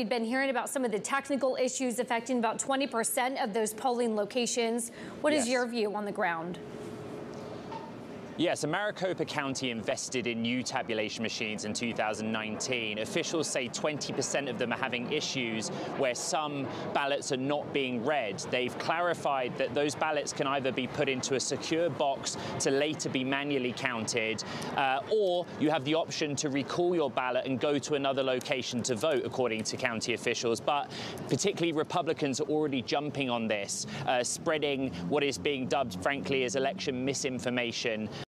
We've been hearing about some of the technical issues affecting about 20% of those polling locations. What is Yes. your view on the ground? Yes, Maricopa County invested in new tabulation machines in 2019. Officials say 20% of them are having issues where some ballots are not being read. They've clarified that those ballots can either be put into a secure box to later be manually counted, uh, or you have the option to recall your ballot and go to another location to vote, according to county officials. But particularly Republicans are already jumping on this, uh, spreading what is being dubbed, frankly, as election misinformation.